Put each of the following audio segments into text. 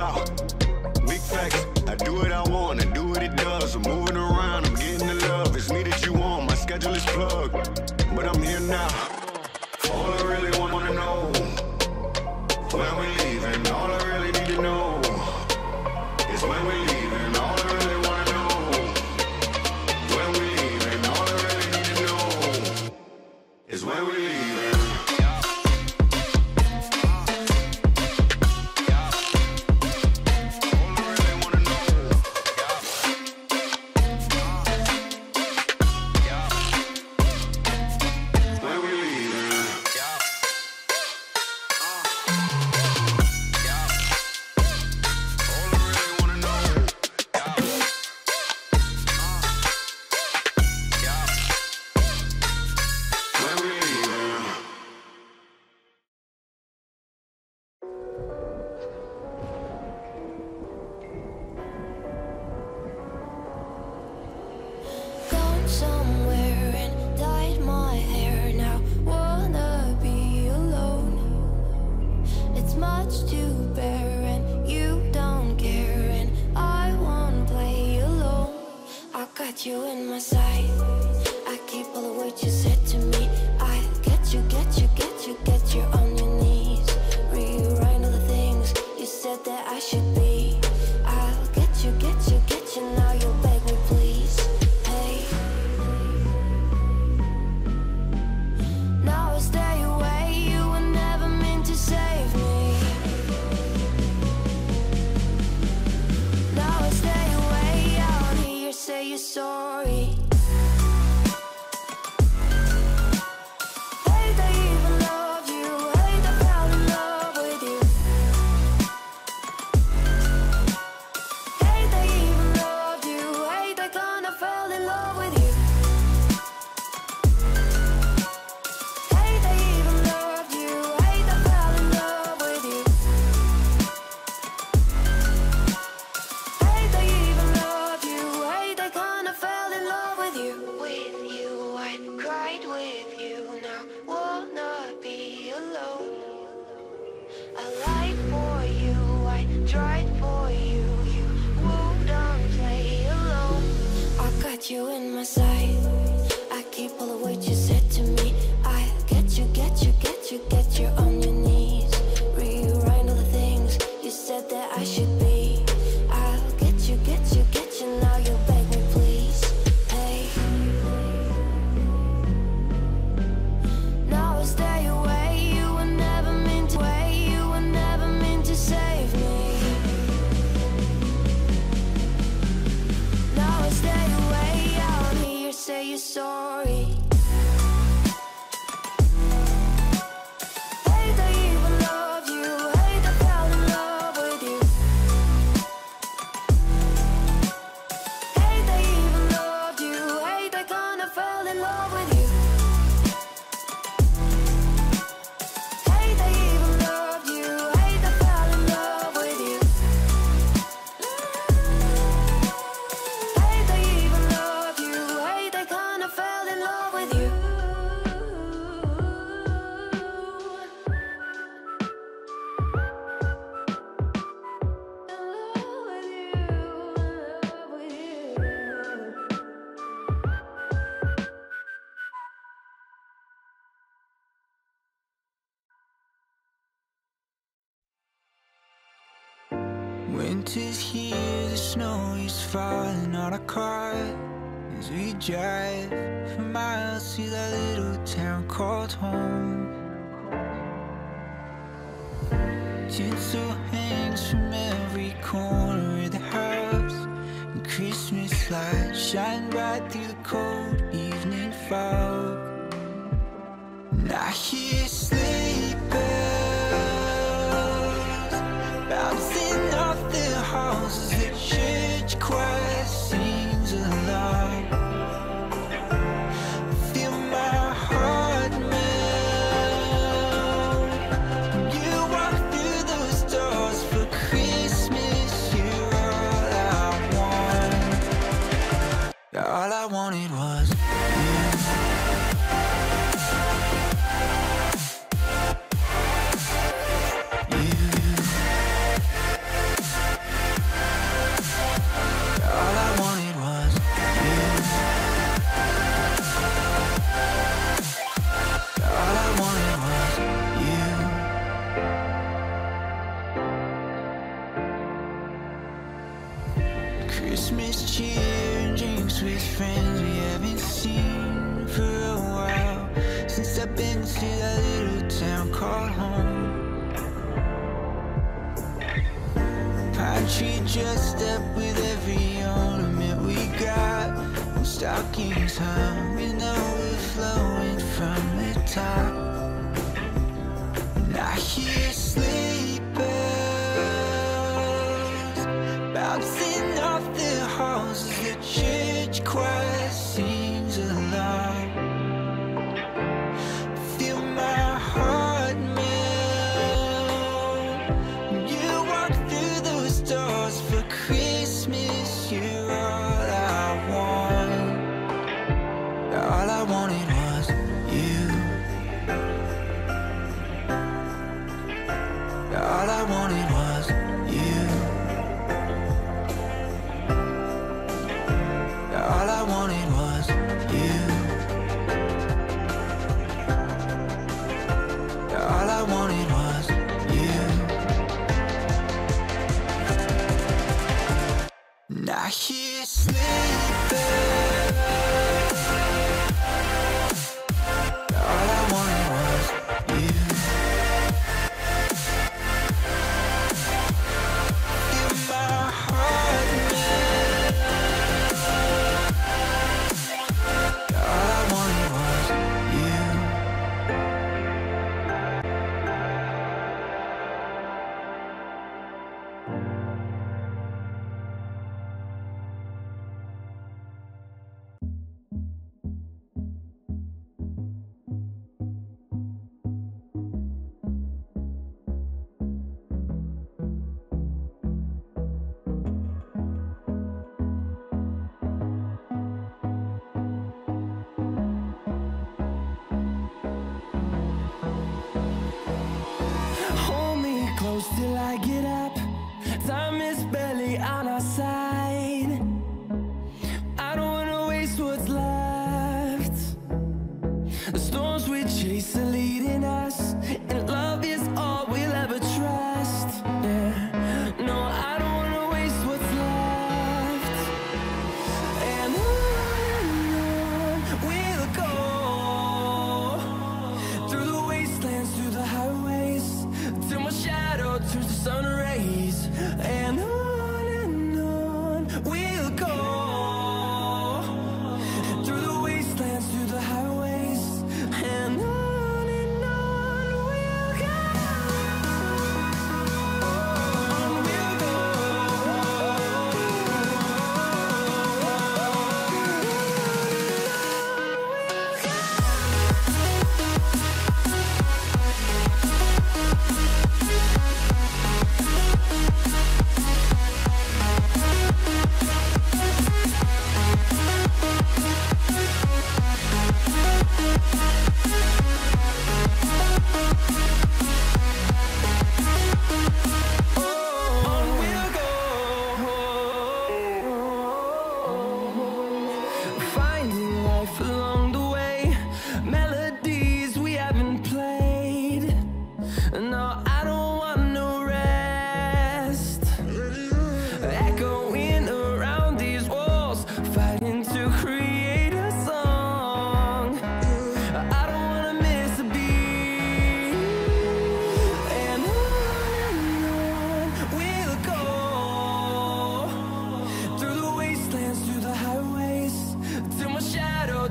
Out. you in my sight. say you're sorry. is here, the snow is falling on our car. As we drive for miles to that little town called home. Tinsel hangs from every corner of the house. And Christmas lights shine bright through the cold evening fog. And I hear time You know we're flowing from the top. And I hear passa.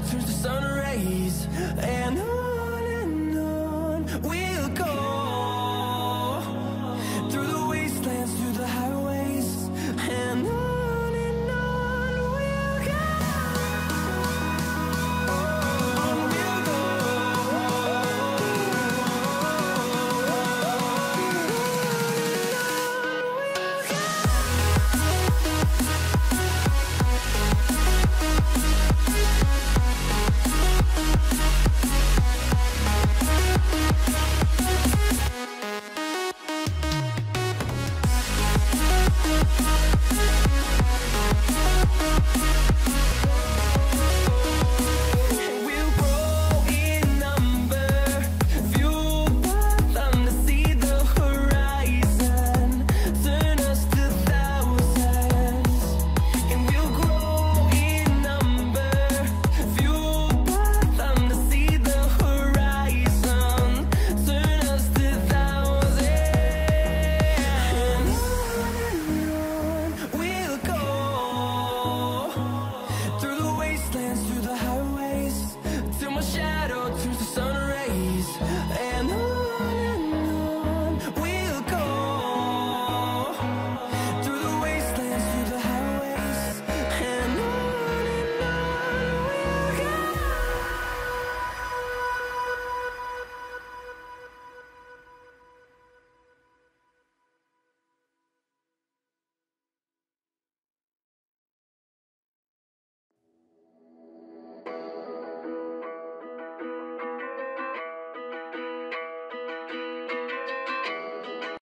turns to sun rays.